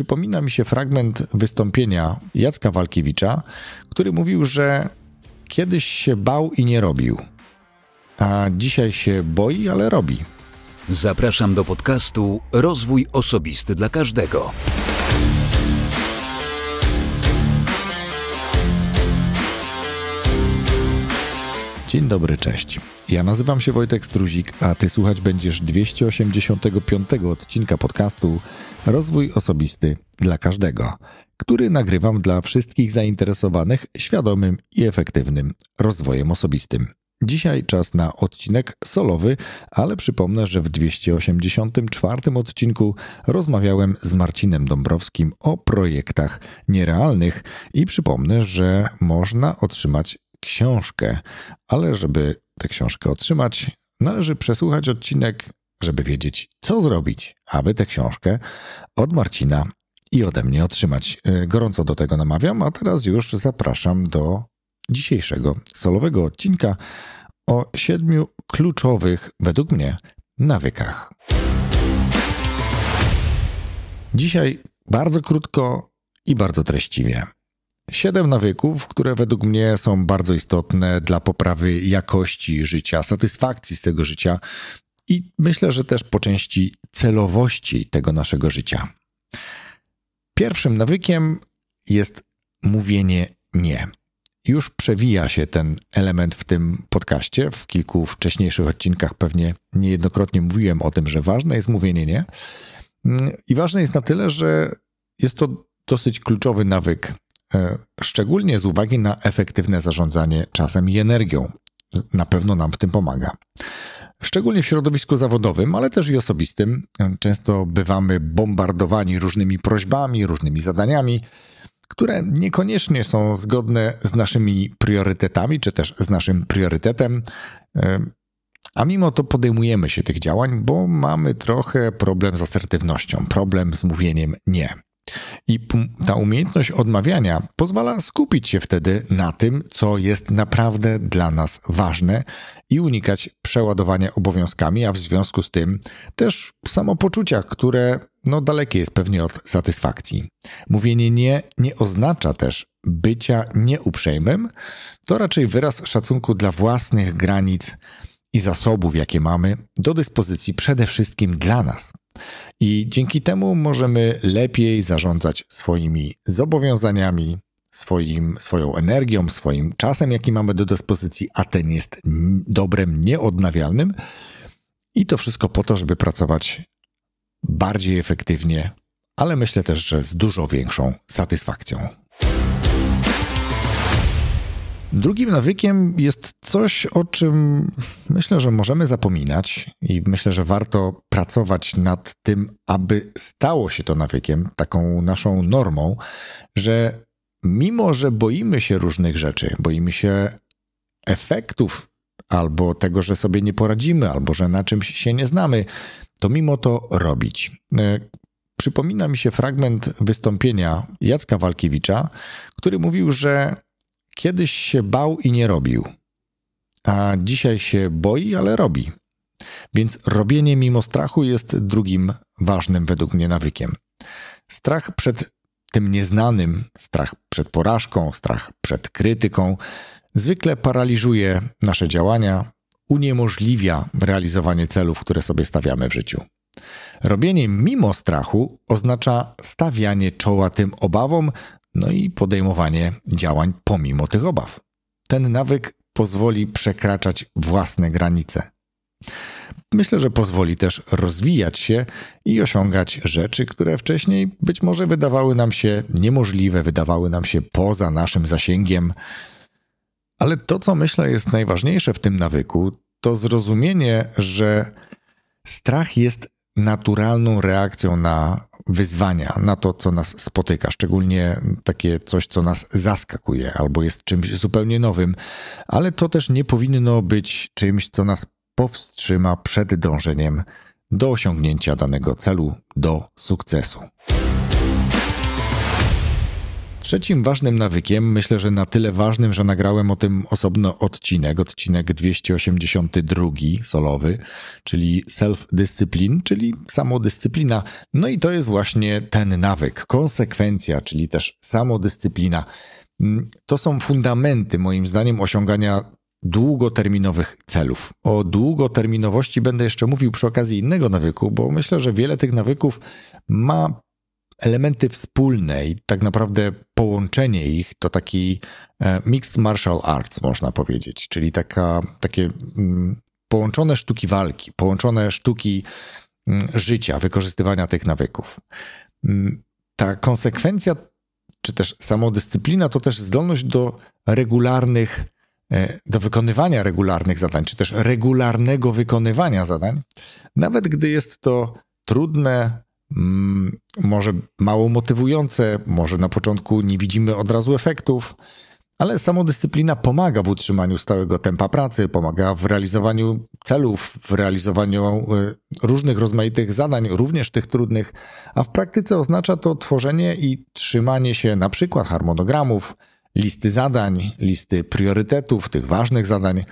przypomina mi się fragment wystąpienia Jacka Walkiewicza, który mówił, że kiedyś się bał i nie robił, a dzisiaj się boi, ale robi. Zapraszam do podcastu Rozwój Osobisty dla Każdego. Dzień dobry, cześć. Ja nazywam się Wojtek Struzik, a ty słuchać będziesz 285 odcinka podcastu Rozwój Osobisty dla Każdego, który nagrywam dla wszystkich zainteresowanych świadomym i efektywnym rozwojem osobistym. Dzisiaj czas na odcinek solowy, ale przypomnę, że w 284 odcinku rozmawiałem z Marcinem Dąbrowskim o projektach nierealnych i przypomnę, że można otrzymać książkę, ale żeby tę książkę otrzymać, należy przesłuchać odcinek, żeby wiedzieć, co zrobić, aby tę książkę od Marcina i ode mnie otrzymać. E, gorąco do tego namawiam, a teraz już zapraszam do dzisiejszego solowego odcinka o siedmiu kluczowych, według mnie, nawykach. Dzisiaj bardzo krótko i bardzo treściwie. Siedem nawyków, które według mnie są bardzo istotne dla poprawy jakości życia, satysfakcji z tego życia i myślę, że też po części celowości tego naszego życia. Pierwszym nawykiem jest mówienie nie. Już przewija się ten element w tym podcaście. W kilku wcześniejszych odcinkach pewnie niejednokrotnie mówiłem o tym, że ważne jest mówienie nie. I ważne jest na tyle, że jest to dosyć kluczowy nawyk szczególnie z uwagi na efektywne zarządzanie czasem i energią. Na pewno nam w tym pomaga. Szczególnie w środowisku zawodowym, ale też i osobistym, e, często bywamy bombardowani różnymi prośbami, różnymi zadaniami, które niekoniecznie są zgodne z naszymi priorytetami, czy też z naszym priorytetem. E, a mimo to podejmujemy się tych działań, bo mamy trochę problem z asertywnością, problem z mówieniem nie. I ta umiejętność odmawiania pozwala skupić się wtedy na tym, co jest naprawdę dla nas ważne i unikać przeładowania obowiązkami, a w związku z tym też samopoczucia, które no, dalekie jest pewnie od satysfakcji. Mówienie nie nie oznacza też bycia nieuprzejmym, to raczej wyraz szacunku dla własnych granic i zasobów, jakie mamy do dyspozycji przede wszystkim dla nas. I dzięki temu możemy lepiej zarządzać swoimi zobowiązaniami, swoim, swoją energią, swoim czasem, jaki mamy do dyspozycji, a ten jest dobrem nieodnawialnym. I to wszystko po to, żeby pracować bardziej efektywnie, ale myślę też, że z dużo większą satysfakcją. Drugim nawykiem jest coś, o czym myślę, że możemy zapominać i myślę, że warto pracować nad tym, aby stało się to nawykiem, taką naszą normą, że mimo, że boimy się różnych rzeczy, boimy się efektów albo tego, że sobie nie poradzimy, albo że na czymś się nie znamy, to mimo to robić. E, przypomina mi się fragment wystąpienia Jacka Walkiewicza, który mówił, że Kiedyś się bał i nie robił, a dzisiaj się boi, ale robi. Więc robienie mimo strachu jest drugim ważnym według mnie nawykiem. Strach przed tym nieznanym, strach przed porażką, strach przed krytyką zwykle paraliżuje nasze działania, uniemożliwia realizowanie celów, które sobie stawiamy w życiu. Robienie mimo strachu oznacza stawianie czoła tym obawom, no i podejmowanie działań pomimo tych obaw. Ten nawyk pozwoli przekraczać własne granice. Myślę, że pozwoli też rozwijać się i osiągać rzeczy, które wcześniej być może wydawały nam się niemożliwe, wydawały nam się poza naszym zasięgiem. Ale to, co myślę jest najważniejsze w tym nawyku, to zrozumienie, że strach jest naturalną reakcją na wyzwania, na to, co nas spotyka, szczególnie takie coś, co nas zaskakuje albo jest czymś zupełnie nowym, ale to też nie powinno być czymś, co nas powstrzyma przed dążeniem do osiągnięcia danego celu, do sukcesu. Trzecim ważnym nawykiem, myślę, że na tyle ważnym, że nagrałem o tym osobno odcinek, odcinek 282 solowy, czyli self-discipline, czyli samodyscyplina. No i to jest właśnie ten nawyk, konsekwencja, czyli też samodyscyplina. To są fundamenty, moim zdaniem, osiągania długoterminowych celów. O długoterminowości będę jeszcze mówił przy okazji innego nawyku, bo myślę, że wiele tych nawyków ma elementy wspólne i tak naprawdę połączenie ich to taki e, mixed martial arts, można powiedzieć, czyli taka, takie mm, połączone sztuki walki, połączone sztuki mm, życia, wykorzystywania tych nawyków. Mm, ta konsekwencja, czy też samodyscyplina, to też zdolność do regularnych, e, do wykonywania regularnych zadań, czy też regularnego wykonywania zadań, nawet gdy jest to trudne, może mało motywujące, może na początku nie widzimy od razu efektów, ale samodyscyplina pomaga w utrzymaniu stałego tempa pracy, pomaga w realizowaniu celów, w realizowaniu y, różnych rozmaitych zadań, również tych trudnych, a w praktyce oznacza to tworzenie i trzymanie się na przykład harmonogramów, listy zadań, listy priorytetów, tych ważnych zadań,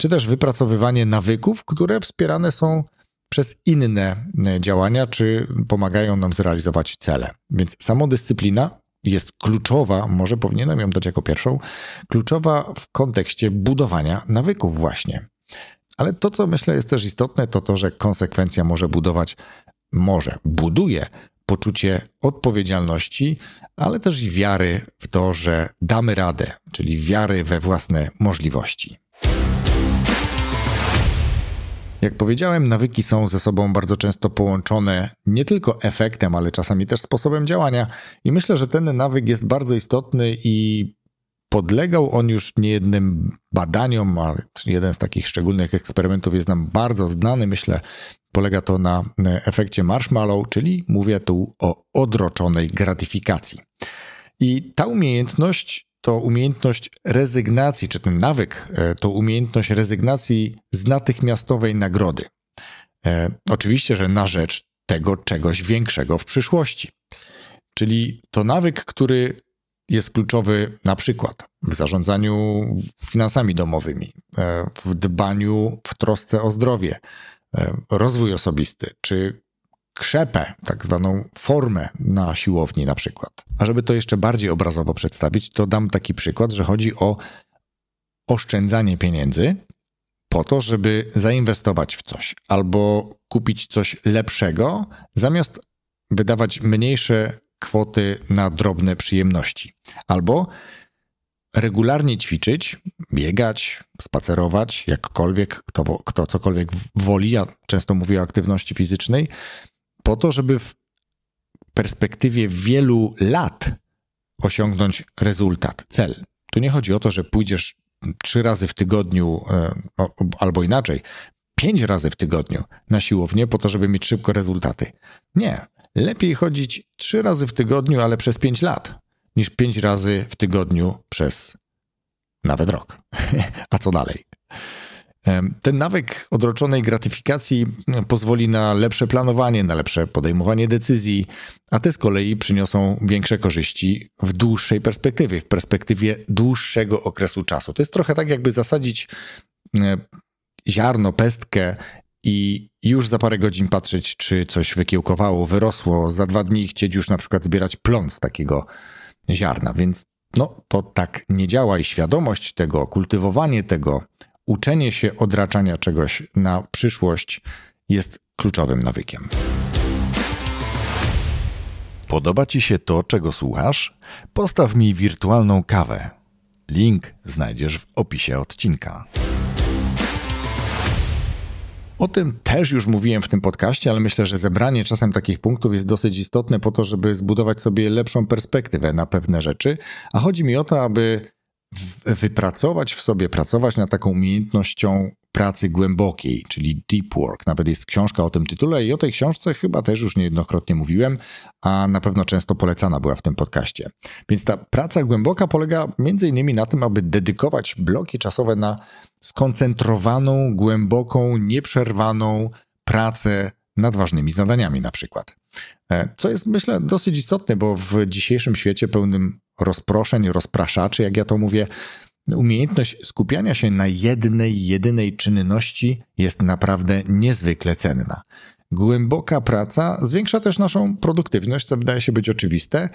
czy też wypracowywanie nawyków, które wspierane są przez inne e, działania, czy pomagają nam zrealizować cele. Więc samodyscyplina jest kluczowa, może powinienem ją dać jako pierwszą, kluczowa w kontekście budowania nawyków, właśnie. Ale to, co myślę jest też istotne, to to, że konsekwencja może budować, może buduje poczucie odpowiedzialności, ale też i wiary w to, że damy radę, czyli wiary we własne możliwości. Jak powiedziałem, nawyki są ze sobą bardzo często połączone nie tylko efektem, ale czasami też sposobem działania. I myślę, że ten nawyk jest bardzo istotny i podlegał on już niejednym badaniom, ale jeden z takich szczególnych eksperymentów jest nam bardzo znany, myślę, polega to na efekcie marshmallow, czyli mówię tu o odroczonej gratyfikacji. I ta umiejętność to umiejętność rezygnacji, czy ten nawyk e, to umiejętność rezygnacji z natychmiastowej nagrody. E, oczywiście, że na rzecz tego czegoś większego w przyszłości. Czyli to nawyk, który jest kluczowy na przykład w zarządzaniu finansami domowymi, e, w dbaniu, w trosce o zdrowie, rozwój osobisty, czy krzepę, tak zwaną formę na siłowni na przykład. A żeby to jeszcze bardziej obrazowo przedstawić, to dam taki przykład, że chodzi o oszczędzanie pieniędzy po to, żeby zainwestować w coś albo kupić coś lepszego, zamiast wydawać mniejsze kwoty na drobne przyjemności. Albo regularnie ćwiczyć, biegać, spacerować, jakkolwiek, kto, kto cokolwiek woli. Ja często mówię o aktywności fizycznej, po to, żeby w perspektywie wielu lat osiągnąć rezultat, cel. Tu nie chodzi o to, że pójdziesz trzy razy w tygodniu, e, albo inaczej, pięć razy w tygodniu na siłownię po to, żeby mieć szybko rezultaty. Nie. Lepiej chodzić trzy razy w tygodniu, ale przez pięć lat, niż pięć razy w tygodniu przez nawet rok. A co dalej? Ten nawyk odroczonej gratyfikacji pozwoli na lepsze planowanie, na lepsze podejmowanie decyzji, a te z kolei przyniosą większe korzyści w dłuższej perspektywie, w perspektywie dłuższego okresu czasu. To jest trochę tak, jakby zasadzić ziarno, pestkę i już za parę godzin patrzeć, czy coś wykiełkowało, wyrosło. Za dwa dni chcieć już na przykład zbierać plon z takiego ziarna, więc no to tak nie działa i świadomość tego, kultywowanie tego, uczenie się odraczania czegoś na przyszłość jest kluczowym nawykiem. Podoba Ci się to, czego słuchasz? Postaw mi wirtualną kawę. Link znajdziesz w opisie odcinka. O tym też już mówiłem w tym podcaście, ale myślę, że zebranie czasem takich punktów jest dosyć istotne po to, żeby zbudować sobie lepszą perspektywę na pewne rzeczy. A chodzi mi o to, aby wypracować w sobie, pracować nad taką umiejętnością pracy głębokiej, czyli deep work. Nawet jest książka o tym tytule i o tej książce chyba też już niejednokrotnie mówiłem, a na pewno często polecana była w tym podcaście. Więc ta praca głęboka polega między innymi na tym, aby dedykować bloki czasowe na skoncentrowaną, głęboką, nieprzerwaną pracę nad ważnymi zadaniami na przykład. E, co jest, myślę, dosyć istotne, bo w dzisiejszym świecie pełnym rozproszeń, rozpraszaczy, jak ja to mówię, umiejętność skupiania się na jednej, jedynej czynności jest naprawdę niezwykle cenna. Głęboka praca zwiększa też naszą produktywność, co wydaje się być oczywiste,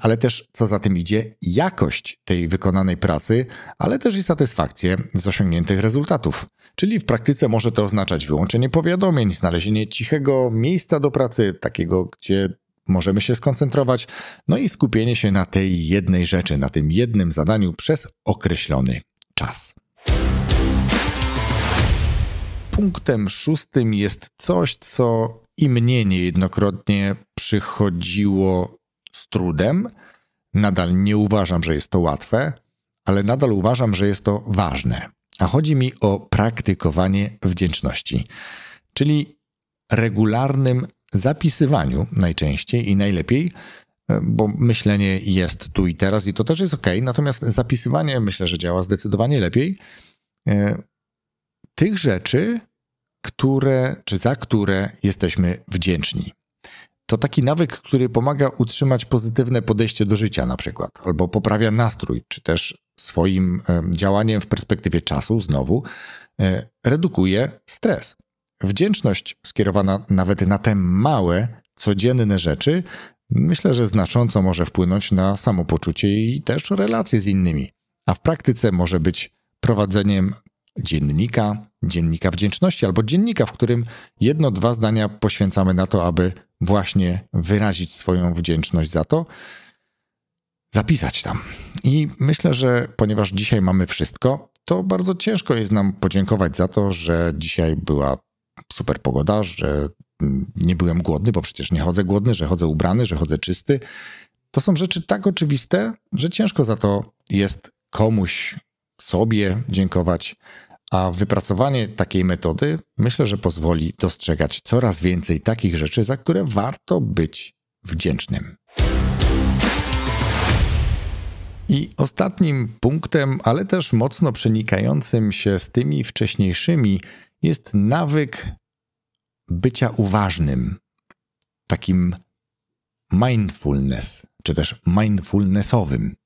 ale też co za tym idzie, jakość tej wykonanej pracy, ale też i satysfakcję z osiągniętych rezultatów. Czyli w praktyce może to oznaczać wyłączenie powiadomień, znalezienie cichego miejsca do pracy, takiego, gdzie możemy się skoncentrować, no i skupienie się na tej jednej rzeczy, na tym jednym zadaniu przez określony czas. Punktem szóstym jest coś, co i mnie niejednokrotnie przychodziło z trudem. Nadal nie uważam, że jest to łatwe, ale nadal uważam, że jest to ważne. A chodzi mi o praktykowanie wdzięczności, czyli regularnym zapisywaniu najczęściej i najlepiej, e, bo myślenie jest tu i teraz i to też jest ok, natomiast zapisywanie myślę, że działa zdecydowanie lepiej. E, tych rzeczy, które czy za które jesteśmy wdzięczni. To taki nawyk, który pomaga utrzymać pozytywne podejście do życia, na przykład, albo poprawia nastrój, czy też swoim e, działaniem w perspektywie czasu, znowu, redukuje stres. Wdzięczność skierowana nawet na te małe, codzienne rzeczy, myślę, że znacząco może wpłynąć na samopoczucie i też relacje z innymi. A w praktyce może być prowadzeniem dziennika, dziennika wdzięczności albo dziennika, w którym jedno, dwa zdania poświęcamy na to, aby właśnie wyrazić swoją wdzięczność za to, zapisać tam. I myślę, że ponieważ dzisiaj mamy wszystko, to bardzo ciężko jest nam podziękować za to, że dzisiaj była super pogoda, że nie byłem głodny, bo przecież nie chodzę głodny, że chodzę ubrany, że chodzę czysty. To są rzeczy tak oczywiste, że ciężko za to jest komuś, sobie dziękować. A wypracowanie takiej metody myślę, że pozwoli dostrzegać coraz więcej takich rzeczy, za które warto być wdzięcznym. I ostatnim punktem, ale też mocno przenikającym się z tymi wcześniejszymi, jest nawyk bycia uważnym, takim mindfulness, czy też mindfulnessowym.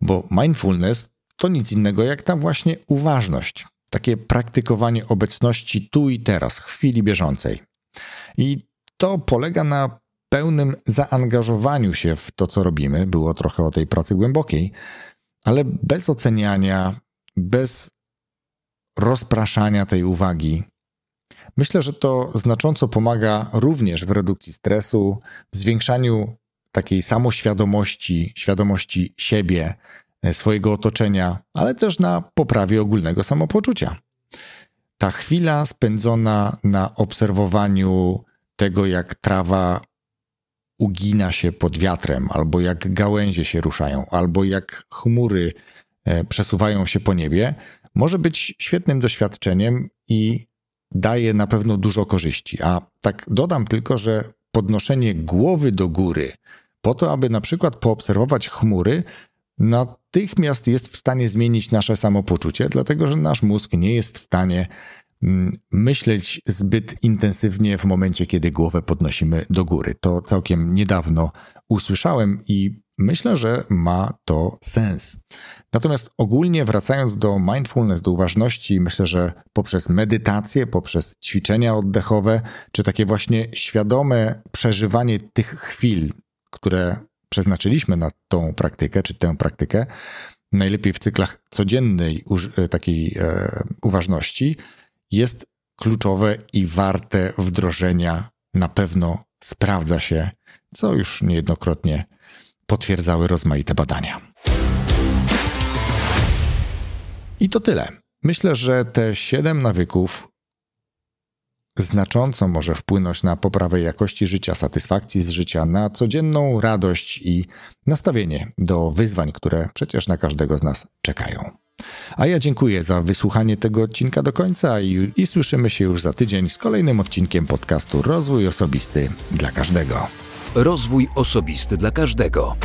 Bo mindfulness to nic innego jak ta właśnie uważność, takie praktykowanie obecności tu i teraz, w chwili bieżącej. I to polega na pełnym zaangażowaniu się w to, co robimy. Było trochę o tej pracy głębokiej, ale bez oceniania, bez rozpraszania tej uwagi. Myślę, że to znacząco pomaga również w redukcji stresu, w zwiększaniu takiej samoświadomości, świadomości siebie, swojego otoczenia, ale też na poprawie ogólnego samopoczucia. Ta chwila spędzona na obserwowaniu tego, jak trawa ugina się pod wiatrem, albo jak gałęzie się ruszają, albo jak chmury e, przesuwają się po niebie, może być świetnym doświadczeniem i daje na pewno dużo korzyści. A tak dodam tylko, że podnoszenie głowy do góry, po to, aby na przykład poobserwować chmury, natychmiast jest w stanie zmienić nasze samopoczucie, dlatego że nasz mózg nie jest w stanie mm, myśleć zbyt intensywnie w momencie, kiedy głowę podnosimy do góry. To całkiem niedawno usłyszałem i Myślę, że ma to sens. Natomiast ogólnie wracając do mindfulness, do uważności, myślę, że poprzez medytację, poprzez ćwiczenia oddechowe, czy takie właśnie świadome przeżywanie tych chwil, które przeznaczyliśmy na tą praktykę, czy tę praktykę, najlepiej w cyklach codziennej e, takiej e, uważności, jest kluczowe i warte wdrożenia. Na pewno sprawdza się, co już niejednokrotnie potwierdzały rozmaite badania. I to tyle. Myślę, że te siedem nawyków znacząco może wpłynąć na poprawę jakości życia, satysfakcji z życia, na codzienną radość i nastawienie do wyzwań, które przecież na każdego z nas czekają. A ja dziękuję za wysłuchanie tego odcinka do końca i, i słyszymy się już za tydzień z kolejnym odcinkiem podcastu Rozwój Osobisty dla każdego. Rozwój osobisty dla każdego.